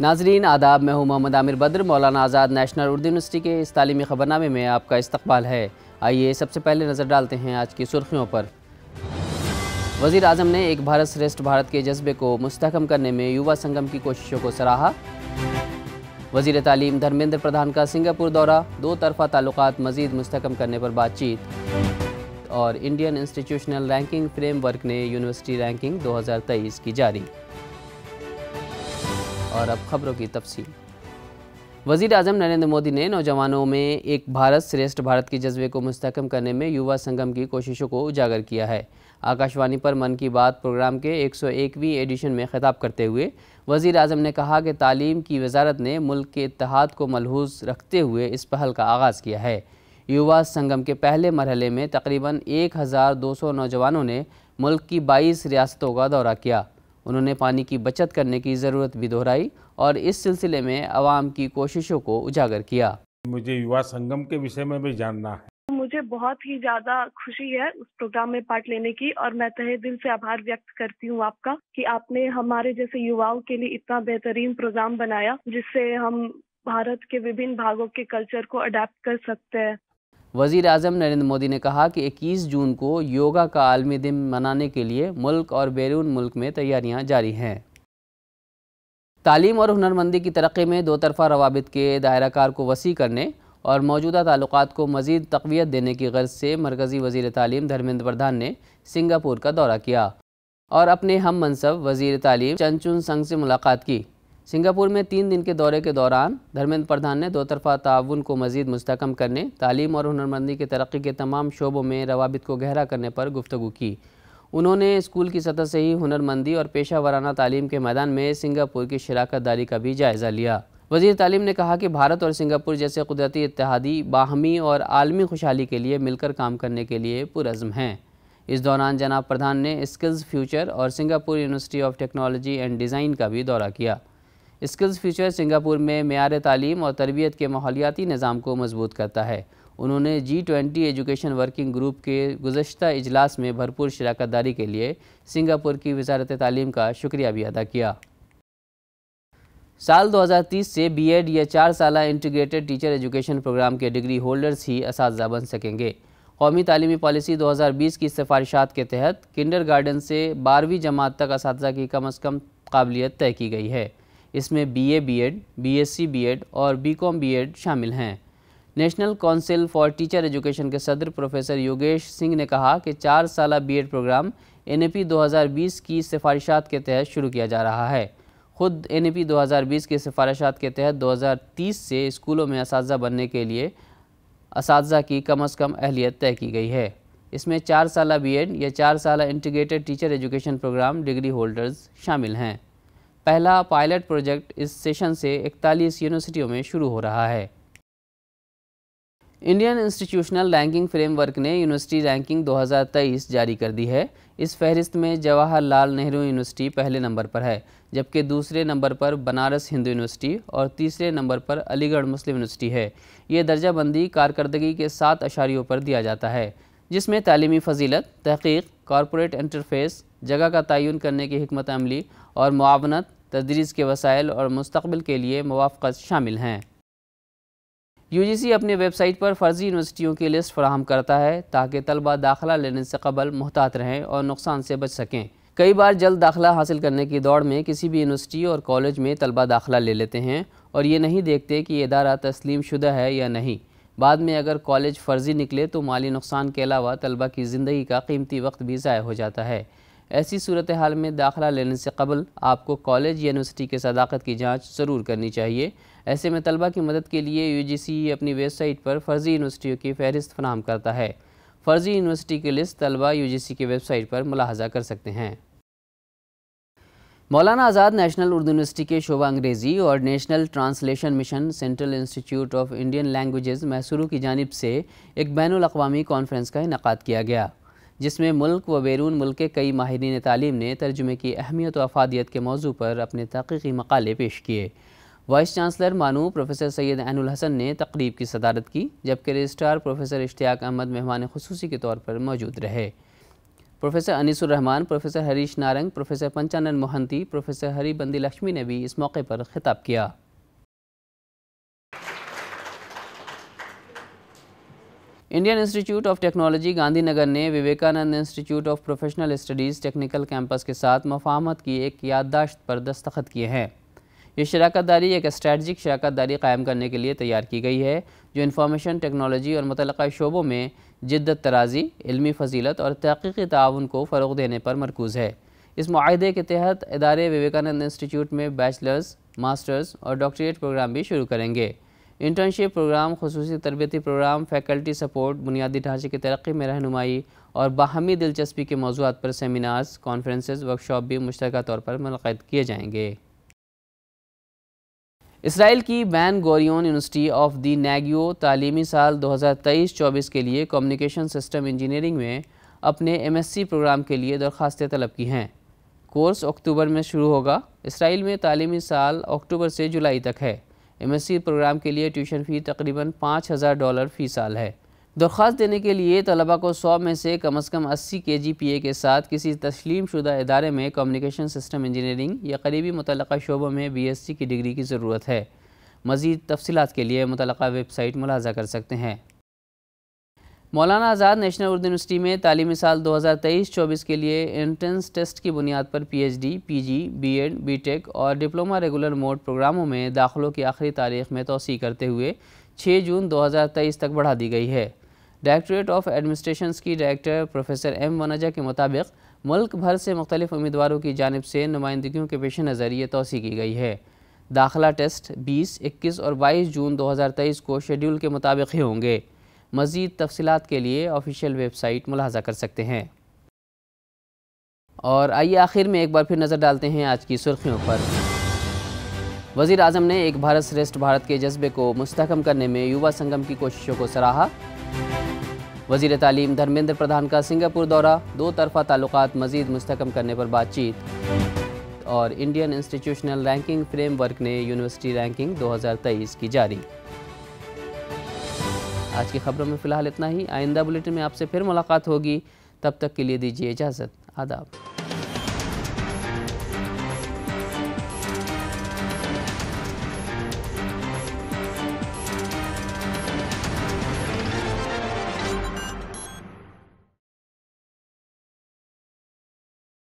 नाजरीन, आदाब, मैं हूँ मोहम्मद आमिर बद्र, मौलाना आज़ाद नेशनल उर्दू यूनिवर्सिटी के इस तालीमी ख़बरनामे में आपका इस्तकबाल है। आइए सबसे पहले नज़र डालते हैं आज की सुर्खियों पर। वज़ी अजम ने एक भारत श्रेष्ठ भारत के जज्बे को मुस्तकम करने में युवा संगम की कोशिशों को सराहा। वज़ीर तालीम धर्मेंद्र प्रधान का सिंगापुर दौरा, दो तरफा ताल्लुक मज़ीद मुस्तकम करने पर बातचीत। और इंडियन इंस्टीट्यूशनल रैंकिंग फ्रेमवर्क ने यूनिवर्सिटी रैंकिंग 2023 की जारी। और अब खबरों की तफसील। वज़ीर अजम नरेंद्र मोदी ने नौजवानों में एक भारत श्रेष्ठ भारत के जज्बे को मुस्तकम करने में युवा संगम की कोशिशों को उजागर किया है। आकाशवाणी पर मन की बात प्रोग्राम के 101वीं एडिशन में खिताब करते हुए वज़ीर अजम ने कहा कि तालीम की वजारत ने मुल्क के इतिहाद को मलहूज रखते हुए इस पहल का आगाज़ किया है। युवा संगम के पहले मरहले में तकरीबन एक हज़ार दो सौ नौजवानों ने मुल्क की बाईस रियासतों का दौरा किया। उन्होंने पानी की बचत करने की ज़रूरत भी दोहराई और इस सिलसिले में आवाम की कोशिशों को उजागर किया। मुझे युवा संगम के विषय में भी जानना है। मुझे बहुत ही ज़्यादा खुशी है उस प्रोग्राम में पार्ट लेने की और मैं तहे दिल से आभार व्यक्त करती हूँ आपका कि आपने हमारे जैसे युवाओं के लिए इतना बेहतरीन प्रोग्राम बनाया जिससे हम भारत के विभिन्न भागों के कल्चर को अडेप्ट कर सकते हैं। वज़ीर अजम नरेंद्र मोदी ने कहा कि 21 जून को योगा का आलमी दिन मनाने के लिए मुल्क और बैरून मुल्क में तैयारियाँ जारी हैं। तालीम और हुनरमंदी की तरक्की में दो तरफा रवाबित के दायराकार को वसी करने और मौजूदा ताल्लुक को मज़ीद तकवीत देने की गर्ज से मरकज़ी वज़ीर तालीम धर्मेंद्र प्रधान ने सिंगापुर का दौरा किया और अपने हम मनसब वज़ीर तालीम चंचुन संघ से मुलाकात की। सिंगापुर में तीन दिन के दौरे के दौरान धर्मेंद्र प्रधान ने दो तरफा ताउन को मजीद मुस्तकम करने, तालीम और हुनरमंदी की तरक्की के तमाम शोबों में रवाबित को गहरा करने पर गुफ्तु की। उन्होंने स्कूल की सतह से ही हुनरमंदी और पेशा वराना तालीम के मैदान में सिंगापुर की शराकत दारी का भी जायज़ा लिया। वज़ीर तालीम ने कहा कि भारत और सिंगापुर जैसे कुदरती इतिहादी बाहमी और आलमी खुशहाली के लिए मिलकर काम करने के लिए पुरज़म हैं। इस दौरान जनाब प्रधान ने स्किल्स फ्यूचर और Singapore university of technology and design का भी दौरा किया। स्किल्स फ्यूचर सिंगापुर में मैार तालीम और तरबियत के माहौलियाती निज़ाम को मज़बूत करता है। उन्होंने G twenty education working group के गुजशत इजलास में भरपूर शराकत दारी के लिए सिंगापुर की वजारत तालीम का शुक्रिया भी अदा किया। साल 2030 से बीएड या चार साल इंटीग्रेटेड टीचर एजुकेशन प्रोग्राम के डिग्री होल्डर्स ही इस बन सकेंगे। कौमी तालीमी पॉलिसी 2020 की सिफारिशात के तहत किंडर गार्डन से बारहवीं जमात तक इस की कम अज़ कम काबिलियत तय की गई है। इसमें बीए, बीएड, बीएससी, बीएड और बीकॉम बीएड शामिल हैं। National council for teacher education के सदर प्रोफेसर योगेश सिंह ने कहा कि चार साल बीएड प्रोग्राम एनएपी 2020 की सिफारिशात के तहत शुरू किया जा रहा है। खुद एन ए एनएपी 2020 की सिफारिशात के तहत 2030 से स्कूलों में इस बनने के लिए इस की कम अज़ कम अहलियत तय की गई है। इसमें चार साल बी एड या चार साल integrated teacher education program degree holders शामिल हैं। पहला पायलट प्रोजेक्ट इस सेशन से 41 यूनिवर्सिटियों में शुरू हो रहा है। इंडियन इंस्टीट्यूशनल रैंकिंग फ्रेमवर्क ने यूनिवर्सिटी रैंकिंग 2023 जारी कर दी है। इस फहरिस्त में जवाहरलाल नेहरू यूनिवर्सिटी पहले नंबर पर है, जबकि दूसरे नंबर पर बनारस हिंदू यूनिवर्सिटी और तीसरे नंबर पर अलीगढ़ मुस्लिम यूनिवर्सिटी है। ये दर्जाबंदी कारकर्दगी के सात अशारियों पर दिया जाता है, जिसमें तालीमी फजीलत, तहकीक, कॉरपोरेट इंटरफेस जगह का तयन करने की हमत अमली और मुआवनत तदरीस के वसाइल और मुस्तबिल के लिए मुआफ़ शामिल हैं। यू जी सी अपनी वेबसाइट पर फ़र्ज़ी यूनिवर्सिटियों की लिस्ट फराहम करता है ताकि तलबा दाखिला लेने से कबल मोहतात रहें और नुकसान से बच सकें। कई बार जल्द दाखिला हासिल करने की दौड़ में किसी भी यूनिवर्सिटी और कॉलेज में तलबा दाखिला ले लेते हैं और ये नहीं देखते कि इदारा तस्लीम शुदा है या नहीं। बाद में अगर कॉलेज फ़र्ज़ी निकले तो माली नुकसान के अलावा तलबा की ज़िंदगी का कीमती वक्त भी ज़ाय हो जाता है। ऐसी सूरत हाल में दाखिला लेने से कबल आपको कॉलेज यूनिवर्सिटी के सदाकत की जाँच ज़रूर करनी चाहिए। ऐसे में तलबा की मदद के लिए यू जी सी अपनी वेबसाइट पर फ़र्ज़ी यूनिवर्सिटियों की फहरिस्त फराम करता है। फ़र्ज़ी यूनिवर्सिटी की लिस्ट तलबा यू जी सी की वेबसाइट पर मुलाहजा कर सकते हैं। मौलाना आज़ाद नेशनल उर्दू यूनिवर्सिटी के शोबा अंग्रेज़ी और national translation mission central institute of Indian languages Mysuru की जानब से एक बैन अवी कॉन्फ्रेंस का इनका किया गया। जिसमें मुल्क व बैरून मुल्क के कई माहरीन तालीम ने तर्जुमे की अहमियत व अफादियत के मौजू पर अपने तहकीकी मकाले पेश किए। Vice chancellor MANUU professor Syed Ainul Hasan ने तकरीब की सदारत की, जबकि रजिस्ट्रार प्रोफेसर इश्तियाक अहमद मेहमान खसूसी के तौर पर मौजूद रहे। Professor Anisur Rahman professor Harish Narang, professor Panchanand Mohanty, professor Haribandi Lakshmi ने भी इस मौके पर खिताब किया। Indian institute of technology Gandhinagar ने Vivekananda institute of professional studies technical campus के साथ मफाहमत की एक याददाश्त पर दस्तखत किए हैं। ये शराकत दारी एक स्ट्रेटजिक शराकत दारी कायम करने के लिए तैयार की गई है, जो इन्फॉर्मेशन टेक्नोलॉजी और मुतल शोबों में जिद्दत तराजी, इलमी फजीलत और तहकीकी ताउन को फ़रोग देने पर मरकूज़ है। इस माहे के तहत इदारे विवेकानंद इंस्टीट्यूट में बैचलर्स मास्टर्स और डॉक्टरेट प्रोग्राम भी शुरू करेंगे। इंटर्नशिप प्रोग्राम, खसूस तरबती प्रोग्राम, फैकल्टी सपोर्ट, बुनियादी ढांचे की तरक्की में रहनुमाई और बाहमी दिलचस्पी के मौजूद पर सेमिनार्स, कॉन्फ्रेंसेस, वर्कशॉप भी मुश्तर तौर पर मनद किए जाएँगे। इसराइल की Ben Gurion university of the Negev तालीमी साल 2023-24 के लिए कम्युनिकेशन सिस्टम इंजीनियरिंग में अपने एमएससी प्रोग्राम के लिए दरख्वास्तें तलब की हैं। कोर्स अक्टूबर में शुरू होगा। इसराइल में तालीमी साल अक्टूबर से जुलाई तक है। एमएससी प्रोग्राम के लिए ट्यूशन फ़ी तकरीबन पाँच हज़ार डॉलर फ़ी साल है। दरख्वास्त देने के लिए तलबा को सौ में से कम अज़ कम अस्सी के जी पी ए के साथ किसी तस्लीम शुदा इदारे में कम्युनिकेशन सिस्टम इंजीनियरिंग या करीबी मुतल शोबों में बी एस सी की डिग्री की ज़रूरत है। मज़ीद तफसलत के लिए मुतल वेबसाइट मुलाजा कर सकते हैं। मौलाना आज़ाद नेशनल उर्दू यूनिवर्सिटी में तालीमी साल 2023-24 के लिए एंट्रेंस टेस्ट की बुनियाद पर पीएचडी, पीजी, बीएड, बीटेक और डिप्लोमा रेगुलर मोड प्रोग्रामों में दाखिलों की आखिरी तारीख में तोसी करते हुए 6 जून 2023 तक बढ़ा दी गई है। डायरेक्टरेट ऑफ़ एडमिनिस्ट्रेशन की डायरेक्टर प्रोफेसर एम वनजा के मुताबिक मुल्क भर से मुख्तलिफ़ उम्मीदवारों की जानब से नुमाइंदगियों के पेश नज़र ये तोसी की गई है। दाखिला टेस्ट बीस इक्कीस और बाईस जून दो हज़ार तेईस को शेड्यूल के मुताबिक ही होंगे। मज़ीद तफसीत के लिए ऑफिशियल वेबसाइट मुलाजा कर सकते हैं। और आइए आखिर में एक बार फिर नज़र डालते हैं आज की सुर्खियों पर। वज़ी अजम ने एक भारत श्रेष्ठ भारत के जज्बे को मुस्तकम करने में युवा संगम की कोशिशों को सराहा। वज़ीर तालीम धर्मेंद्र प्रधान का सिंगापुर दौरा, दो तरफा ताल्लुक मज़ीद मुस्तकम करने पर बातचीत। और इंडियन इंस्टीट्यूशनल रैंकिंग फ्रेमवर्क ने यूनिवर्सिटी रैंकिंग 2023 की जारी। आज की खबरों में फ़िलहाल इतना ही। आइंदा बुलेटिन में आपसे फिर मुलाकात होगी। तब तक के लिए दीजिए इजाज़त। आदाब।